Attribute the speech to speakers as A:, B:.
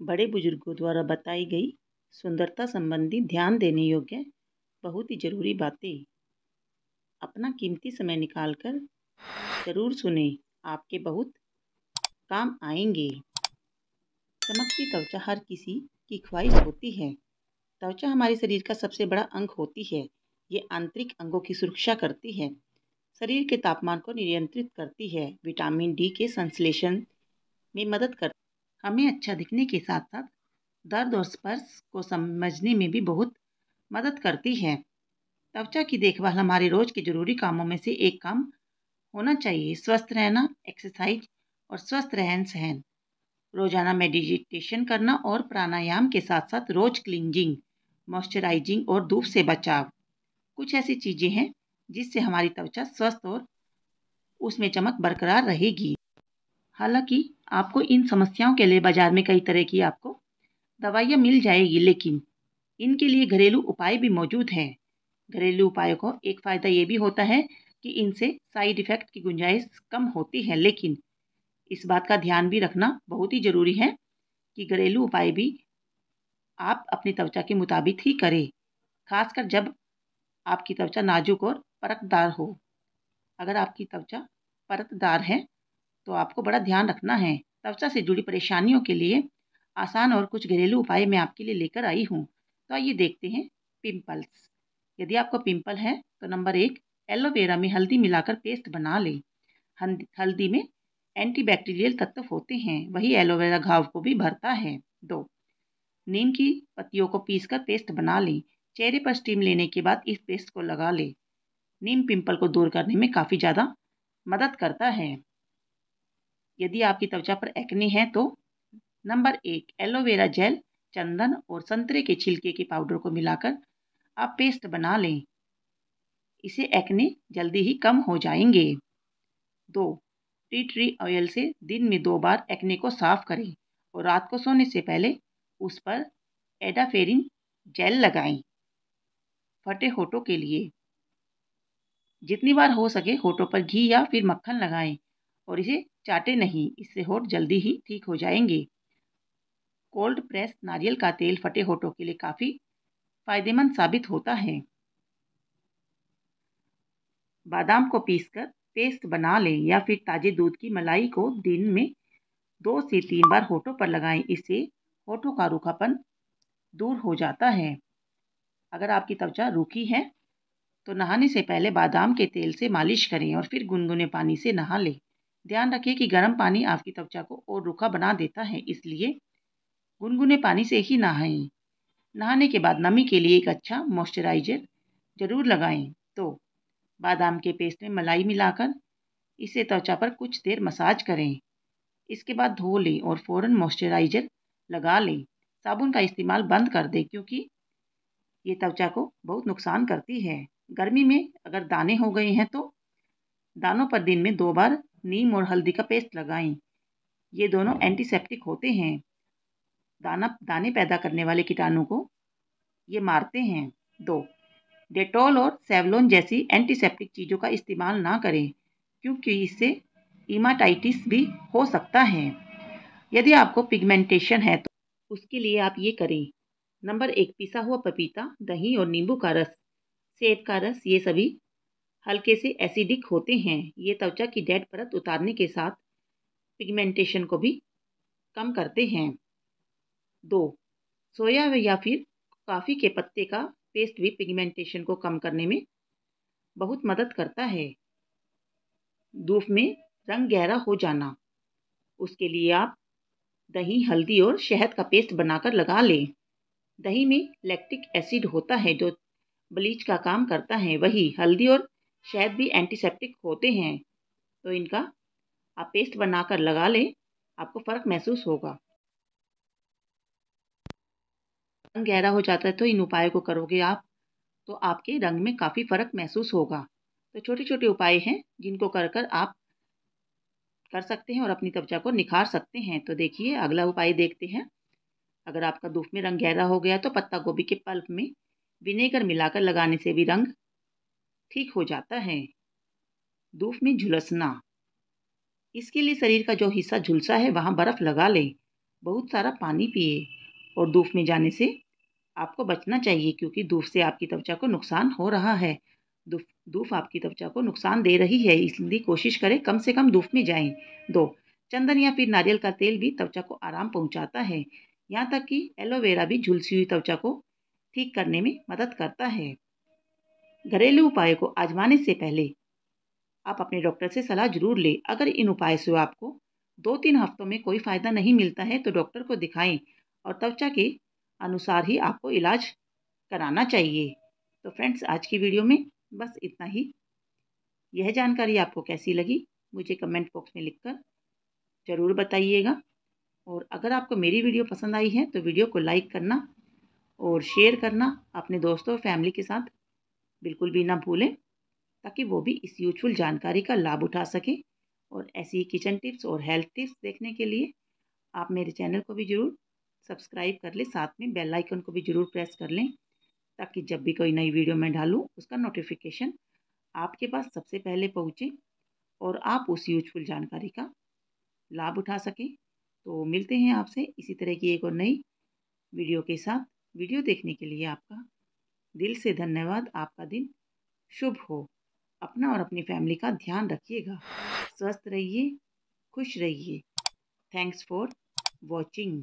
A: बड़े बुज़ुर्गों द्वारा बताई गई सुंदरता संबंधी ध्यान देने योग्य बहुत ही ज़रूरी बातें। अपना कीमती समय निकाल कर ज़रूर सुने, आपके बहुत काम आएँगे। चमकती त्वचा हर किसी की ख्वाहिश होती है। त्वचा हमारे शरीर का सबसे बड़ा अंग होती है। ये आंतरिक अंगों की सुरक्षा करती है। शरीर के तापमान को नियंत्रित करती है। विटामिन डी के संश्लेषण में मदद कर हमें अच्छा दिखने के साथ साथ दर्द और स्पर्श को समझने में भी बहुत मदद करती है। त्वचा की देखभाल हमारे रोज के ज़रूरी कामों में से एक काम होना चाहिए। स्वस्थ रहना एक्सरसाइज और स्वस्थ रहन सहन। रोज़ाना मेडिटेशन करना और प्राणायाम के साथ साथ रोज क्लिनजिंग मॉइस्चराइजिंग और धूप से बचाव। कुछ ऐसी चीज़ें हैं जिससे हमारी त्वचा स्वस्थ और उसमें चमक बरकरार रहेगी। हालाँकि आपको इन समस्याओं के लिए बाज़ार में कई तरह की आपको दवाइयाँ मिल जाएगी, लेकिन इनके लिए घरेलू उपाय भी मौजूद हैं। घरेलू उपायों को एक फ़ायदा ये भी होता है कि इनसे साइड इफ़ेक्ट की गुंजाइश कम होती है, लेकिन इस बात का ध्यान भी रखना बहुत ही ज़रूरी है कि घरेलू उपाय भी आप अपनी त्वचा के मुताबिक ही करें, खासकर जब आपकी त्वचा नाजुक और परतदार हो। अगर आपकी त्वचा परतदार है तो आपको बड़ा ध्यान रखना है। त्वचा से जुड़ी परेशानियों के लिए आसान और कुछ घरेलू उपाय मैं आपके लिए लेकर आई हूँ। तो आइए देखते हैं पिंपल्स। यदि आपको पिंपल है तो नंबर एक एलोवेरा में हल्दी मिलाकर पेस्ट बना लें। हल्दी में एंटीबैक्टीरियल तत्व होते हैं, वही एलोवेरा घाव को भी भरता है। दो, नीम की पत्तियों को पीसकर पेस्ट बना लें। चेहरे पर स्टीम लेने के बाद इस पेस्ट को लगा लें। नीम पिंपल को दूर करने में काफ़ी ज़्यादा मदद करता है। यदि आपकी त्वचा पर एक्ने है तो नंबर एक एलोवेरा जेल चंदन और संतरे के छिलके के पाउडर को मिलाकर आप पेस्ट बना लें। इसे एक्ने जल्दी ही कम हो जाएँगे। दो टी ट्री ऑयल से दिन में दो बार एक्ने को साफ़ करें और रात को सोने से पहले उस पर एडाफेरिन जेल लगाएँ। फटे होठों के लिए। जितनी बार हो सके होठों पर घी या फिर मक्खन लगाएँ और इसे चाटे नहीं, इससे होठ जल्दी ही ठीक हो जाएँगे। कोल्ड प्रेस नारियल का तेल फटे होठों के लिए काफ़ी फ़ायदेमंद साबित होता है। बादाम को पीसकर पेस्ट बना लें या फिर ताज़े दूध की मलाई को दिन में दो से तीन बार होठों पर लगाएँ, इससे होठों का रूखापन दूर हो जाता है। अगर आपकी त्वचा रूखी है तो नहाने से पहले बादाम के तेल से मालिश करें और फिर गुनगुने पानी से नहा लें। ध्यान रखें कि गर्म पानी आपकी त्वचा को और रूखा बना देता है, इसलिए गुनगुने पानी से ही नहाएँ। नहाने के बाद नमी के लिए एक अच्छा मॉइस्चराइज़र ज़रूर लगाएँ। तो बादाम के पेस्ट में मलाई मिलाकर इसे त्वचा पर कुछ देर मसाज करें। इसके बाद धो लें और फ़ौरन मॉइस्चराइज़र लगा लें। साबुन का इस्तेमाल बंद कर दें, क्योंकि ये त्वचा को बहुत नुकसान करती है। गर्मी में अगर दाने हो गए हैं तो दानों पर दिन में दो बार नीम और हल्दी का पेस्ट लगाएँ। ये दोनों एंटीसेप्टिक होते हैं। दाना दाने पैदा करने वाले कीटाणु को ये मारते हैं। दो डेटॉल और सेवलोन जैसी एंटीसेप्टिक चीज़ों का इस्तेमाल ना करें क्योंकि इससे इमाटाइटिस भी हो सकता है। यदि आपको पिगमेंटेशन है तो उसके लिए आप ये करें। नंबर एक पिसा हुआ पपीता दही और नींबू का रस। सेब का रस ये सभी हल्के से एसिडिक होते हैं। ये त्वचा की डेड परत उतारने के साथ पिगमेंटेशन को भी कम करते हैं। दो, सोया या फिर काफ़ी के पत्ते का पेस्ट भी पिगमेंटेशन को कम करने में बहुत मदद करता है। धूप में रंग गहरा हो जाना। उसके लिए आप दही, हल्दी और शहद का पेस्ट बनाकर लगा लें। दही में लैक्टिक एसिड होता है जो ब्लीच का काम करता है। वही हल्दी और शहद भी एंटीसेप्टिक होते हैं। तो इनका आप पेस्ट बनाकर लगा लें, आपको फ़र्क महसूस होगा। रंग गहरा हो जाता है तो इन उपायों को करोगे आप तो आपके रंग में काफ़ी फ़र्क महसूस होगा। तो छोटे छोटे उपाय हैं जिनको कर कर आप कर सकते हैं और अपनी त्वचा को निखार सकते हैं। तो देखिए, अगला उपाय देखते हैं। अगर आपका धूप में रंग गहरा हो गया तो पत्ता गोभी के पल्प में विनेगर मिलाकर लगाने से भी रंग ठीक हो जाता है। धूप में झुलसना। इसके लिए शरीर का जो हिस्सा झुलसा है, वहाँ बर्फ़ लगा लें, बहुत सारा पानी पिए और धूप में जाने से आपको बचना चाहिए, क्योंकि धूप से आपकी त्वचा को नुकसान हो रहा है। धूप धूप आपकी त्वचा को नुकसान दे रही है, इसलिए कोशिश करें कम से कम धूप में जाएँ। दो, चंदन या फिर नारियल का तेल भी त्वचा को आराम पहुंचाता है। यहाँ तक कि एलोवेरा भी झुलसी हुई त्वचा को ठीक करने में मदद करता है। घरेलू उपायों को आजमाने से पहले आप अपने डॉक्टर से सलाह ज़रूर लें। अगर इन उपाय से आपको दो तीन हफ्तों में कोई फ़ायदा नहीं मिलता है तो डॉक्टर को दिखाएँ और त्वचा के अनुसार ही आपको इलाज कराना चाहिए। तो फ्रेंड्स, आज की वीडियो में बस इतना ही। यह जानकारी आपको कैसी लगी, मुझे कमेंट बॉक्स में लिखकर ज़रूर बताइएगा। और अगर आपको मेरी वीडियो पसंद आई है तो वीडियो को लाइक करना और शेयर करना अपने दोस्तों और फैमिली के साथ। बिल्कुल भी ना भूलें, ताकि वो भी इस यूजफुल जानकारी का लाभ उठा सकें। और ऐसी किचन टिप्स और हेल्थ टिप्स देखने के लिए आप मेरे चैनल को भी ज़रूर सब्सक्राइब कर लें। साथ में बेल आइकन को भी ज़रूर प्रेस कर लें, ताकि जब भी कोई नई वीडियो मैं डालूँ, उसका नोटिफिकेशन आपके पास सबसे पहले पहुँचे और आप उस यूजफुल जानकारी का लाभ उठा सकें। तो मिलते हैं आपसे इसी तरह की एक और नई वीडियो के साथ। वीडियो देखने के लिए आपका दिल से धन्यवाद। आपका दिन शुभ हो। अपना और अपनी फैमिली का ध्यान रखिएगा। स्वस्थ रहिए, खुश रहिए। Thanks for watching